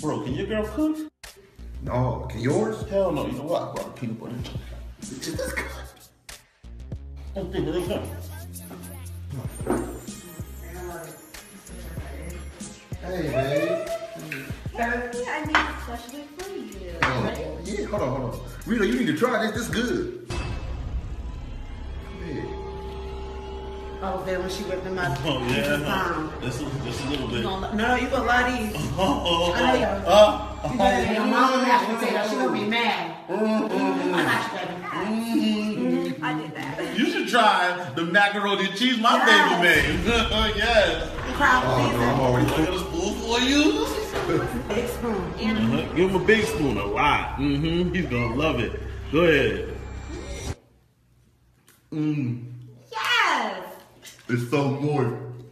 Bro, can your girl cook? Oh, no, can yours? Hell no. You know what? I brought peanut butter. Bitch, this good. Oh, here they come. Hey, babe. Baby, I need especially for you. Oh, yeah, hold on, hold on. Rita, you need to try this. This good. Oh, there when she whipped them out. Oh, yeah. Um, Just, a- just a little bit. no, no, you gonna love these. Oh, I know you are. oh, You better than your mama mashed potato. She gonna be mad. I got you, baby. I did that. You should try the macaroni and cheese my baby made. yes. Crowd Oh, no, I'm pleaser. already I got a spoon for you. Big spoon. Uh-huh. Give him a big spoon, a lot. Mm-hmm. He's gonna love it. Go ahead. Mmm. It's so moist.